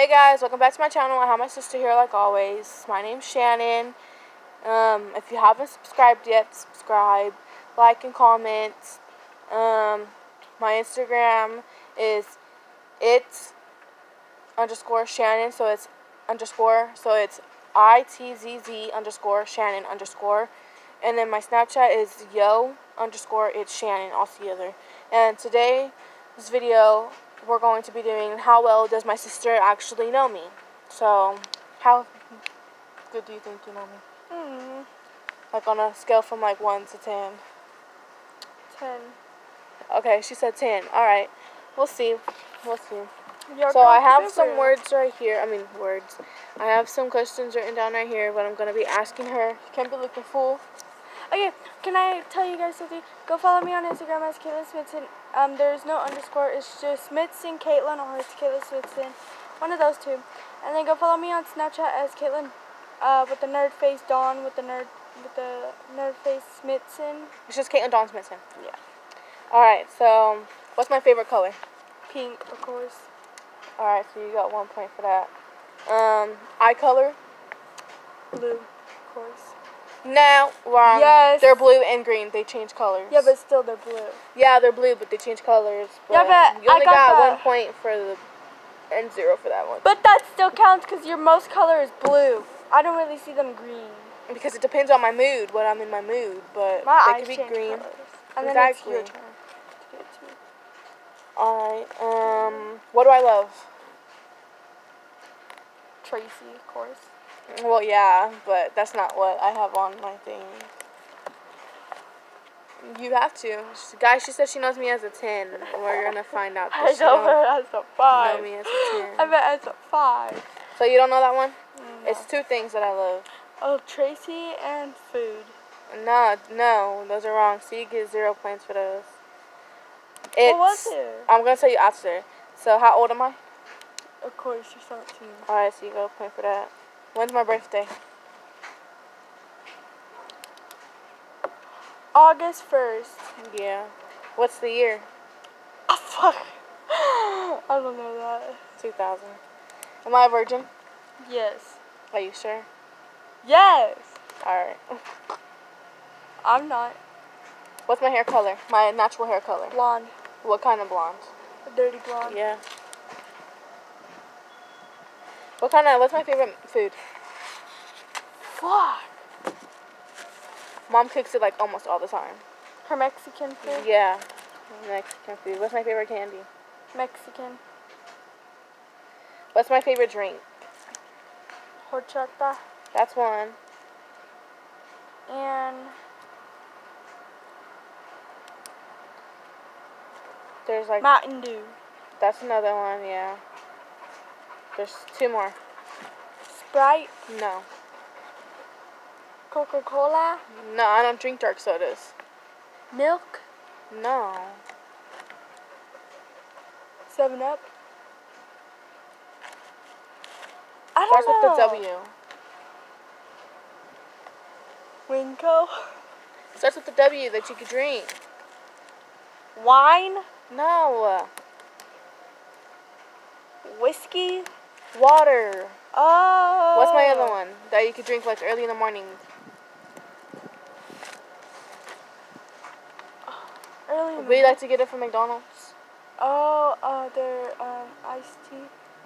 Hey guys, welcome back to my channel. I have my sister here like always. My name's Shannon. Um, if you haven't subscribed yet, subscribe, like, and comment. Um, my Instagram is it's underscore Shannon, so it's underscore, so it's I-T-Z-Z underscore Shannon underscore. And then my Snapchat is yo underscore it's Shannon all together. And today, this video, we're going to be doing how well does my sister actually know me. So, how good do you think you know me? Hmm. Like on a scale from like 1 to 10. Ten. Okay, she said 10. Alright, we'll see. We'll see. You're So I have some words right here. I mean, words. I have some questions written down right here, but I'm going to be asking her. You can't be looking fool. Okay, can I tell you guys something? Go follow me on Instagram as Caitlin Smithson. Um, there's no underscore. It's just Smithson Caitlin or it's Caitlin Smithson. One of those two. And then go follow me on Snapchat as Caitlin, uh, with the nerd face Dawn with the nerd with the nerd face Smithson. It's just Caitlin Dawn Smithson. Yeah. Alright, so what's my favorite color? Pink, of course. Alright, so you got one point for that. Um, eye color? Blue, of course. No, wrong. Yes. They're blue and green. They change colors. Yeah, but still they're blue. Yeah, they're blue, but they change colors. Yeah, but you I only got got, one point for the and zero for that one. But that still counts because your most color is blue. I don't really see them green. Because it depends on my mood, what I'm in my mood. But My they eyes could be green. colors. And then it's your turn to give it to me. Alright. Um, what do I love? Tracy, of course. Well, yeah, but that's not what I have on my thing. You have to. She- Guys, she said she knows me as a 10. We're going to find out. I she know her as a five. know me as a 10. I bet as a five. So you don't know that one? No. It's two things that I love. oh, Tracy and food. No, no, those are wrong. So you get zero points for those. It's, what was it? I'm going to tell you after. So how old am I? Of course, you're 17. Alright, so you got a point for that. When's my birthday? August 1st. Yeah. What's the year? Oh, fuck. I don't know that. 2000. Am I a virgin? Yes. Are you sure? Yes. Alright. I'm not. What's my hair color? My natural hair color. Blonde. What kind of blonde? A dirty blonde. Yeah. What kind of, what's my favorite food? Fuck. Mom cooks it like almost all the time. Her Mexican food. Yeah. Mexican food. What's my favorite candy? Mexican. What's my favorite drink? Horchata. That's one. And There's like, Mountain Dew. that's another one, yeah. There's two more. Sprite. No. Coca Cola. No, I don't drink dark sodas. Milk. No. 7 Up. I don't Starts with the W. Winco. Starts with the W that you could drink. Wine. No. Whiskey. Water. Oh. What's my other one that you could drink like early in the morning? Early Would you like to get it from McDonald's? Oh, uh, their um, iced tea.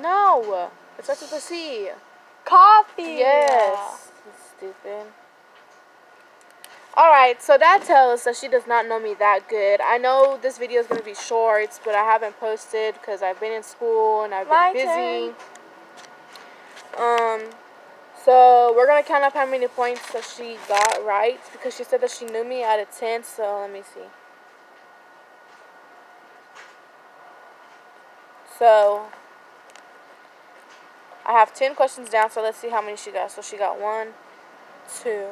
No. It starts with a C. Coffee. Yes. Stupid. Alright, so that tells us that she does not know me that good. I know this video is going to be short, but I haven't posted because I've been in school and I've been My busy. Um, so we're to count up how many points that she got right because she said that she knew me out of 10, so let me see. So, I have 10 questions down, so let's see how many she got. So she got one, two,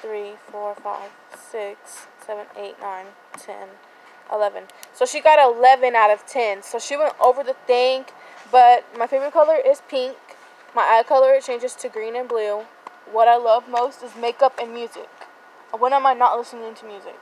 three, four, five, six, seven, eight, nine, ten, eleven. So she got 11 out of 10. So she went over the thing, but my favorite color is pink. My eye color changes to green and blue. What I love most is makeup and music. When am I not listening to music?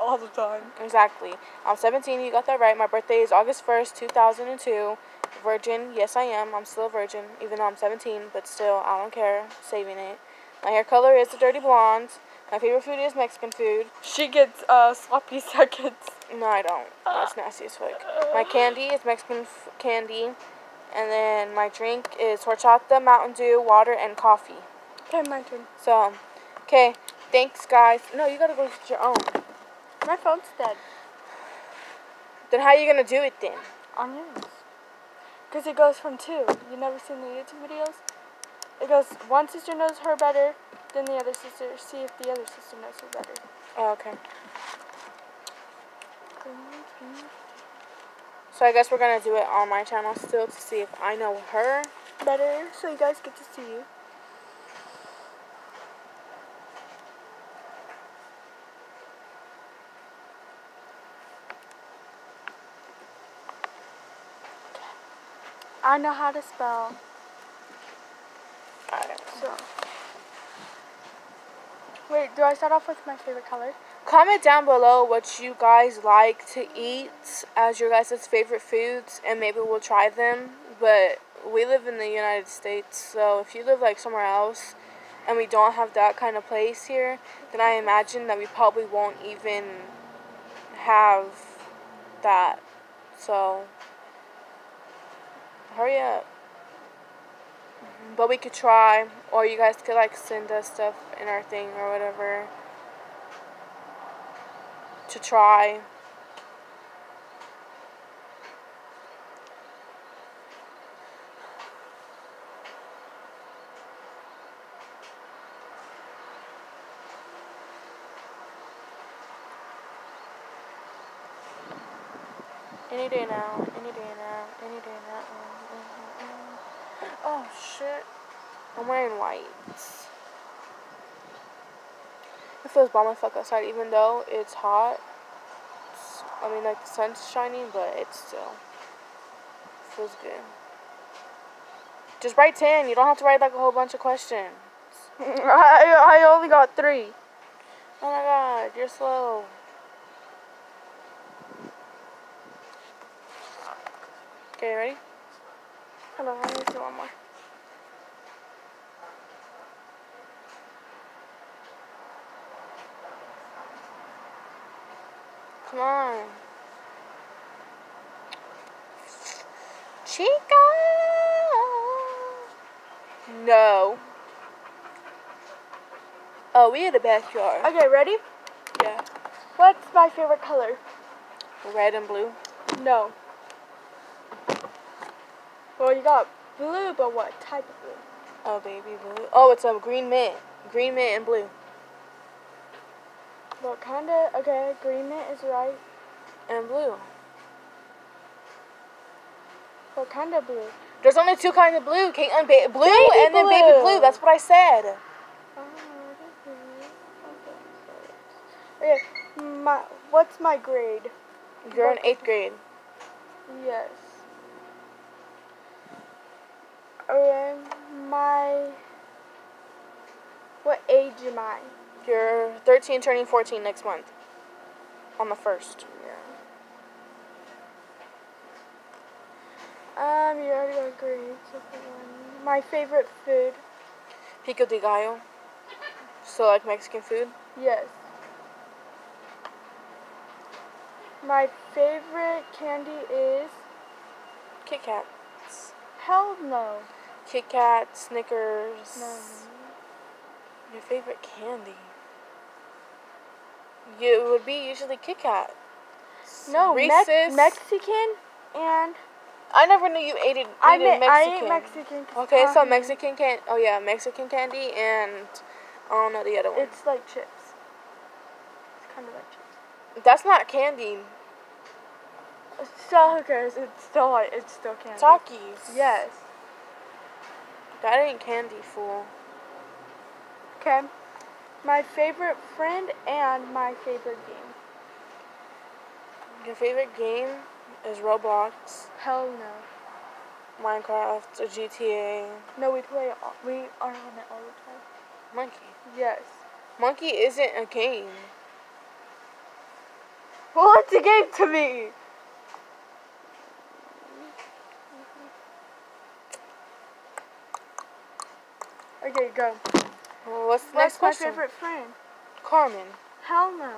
All the time. Exactly. I'm 17. You got that right. My birthday is August 1st, 2002. Virgin, yes I am. I'm still a virgin, even though I'm 17, but still, I don't care. Saving it. My hair color is a dirty blonde. My favorite food is Mexican food. She gets uh, sloppy seconds. No, I don't. That's nasty as fuck. My candy is Mexican f- candy. And then my drink is horchata, Mountain Dew, water, and coffee. Okay, my turn. So, okay. Thanks, guys. No, you gotta go get your own. My phone's dead. Then how are you gonna do it then? On yours. Because it goes from two. You never seen the YouTube videos? It goes, one sister knows her better than the other sister. See if the other sister knows her better. Oh, okay. So I guess we're gonna do it on my channel still to see if I know her. Better, so you guys get to see you. I know how to spell. So. Wait, do I start off with my favorite color? Comment down below what you guys like to eat as your guys' favorite foods, and maybe we'll try them. But we live in the United States, so if you live like somewhere else and we don't have that kind of place here, then I imagine that we probably won't even have that. So hurry up. But we could try, or you guys could like send us stuff in our thing or whatever to try. Any day now, any day now, any day now. mm, mm, mm. Oh shit. I'm wearing white. Feels bomb as fuck outside even though it's hot. It's- I mean like the sun's shining, but it's still feels good. Just write 10. You don't have to write like a whole bunch of questions. I, I only got three. Oh my god, you're slow. Okay, ready? Hold on, let me see one more. Come on. Chica! No. Oh, we in the backyard. Okay, ready? Yeah. What's my favorite color? Red and blue. No. Well, you got blue, but what type of blue? Oh, baby blue. Oh, it's a green mint. Green mint and blue. What kind of? Okay, green mint is right. And blue. What kind of blue? There's only two kinds of blue. Caitlin, ba- blue Baby and then baby blue. blue. That's what I said. Okay, my what's my grade? You're in eighth grade. Yes. Okay, my what age am I? You're 13, turning 14 next month. On the first. Yeah. Um, you already got grades. My favorite food? Pico de gallo. So like Mexican food. Yes. My favorite candy is Kit Kats. hell no. Kit Kat, Snickers. No. Your favorite candy? You it would be usually Kit Kat. No, Reese's. Mex- Mexican and I never knew you ate it. I, ate me- I Mexican. Mexican. Okay, so Mexican can. Oh yeah, Mexican candy and I don't know the other one. It's like chips. It's kind of like chips. That's not candy. So who cares? It's still like it's still candy. Takis. Yes. That ain't candy, fool. Okay my favorite friend, and my favorite game. Your favorite game is Roblox. Hell no. Minecraft or GTA. No, we play. All, we are on it all the time. Monkey. Yes. Monkey isn't a game. Well, it's a game to me. Okay, go. Well, what's the What's next my question? favorite friend? Carmen. Hell no.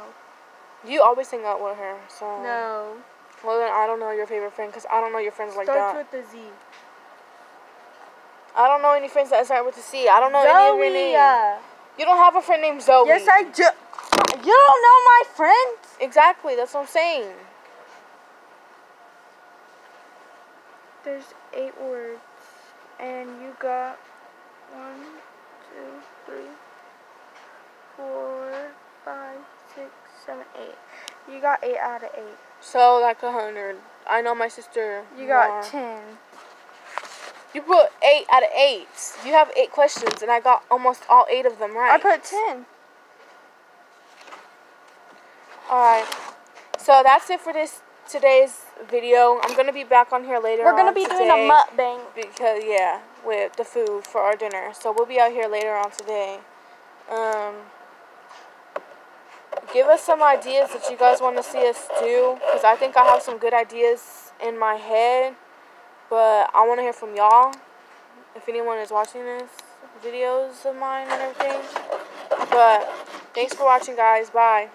You always hang out with her, so. No. Well, then I don't know your favorite friend because I don't know your friends like Starts that. with the Z. I don't know any friends that start with a C. I don't know any of your names. Uh, you don't have a friend named Zoe. Yes, I do. You don't know my friends? Exactly, that's what I'm saying. There's eight words, and you got one, two, three, four, five, six, seven, eight. You got eight out of eight. So like a hundred. I know my sister. You got more. ten. You put eight out of eight. You have eight questions, and I got almost all eight of them right. I put ten. Alright. So that's it for this today's video. I'm gonna be back on here later. We're gonna on be doing a mukbang. because yeah, with the food for our dinner. So we'll be out here later on today. Um, give us some ideas that you guys want to see us do, because I think I have some good ideas in my head, but I want to hear from y'all. If anyone is watching this videos of mine and everything. But thanks for watching, guys. Bye.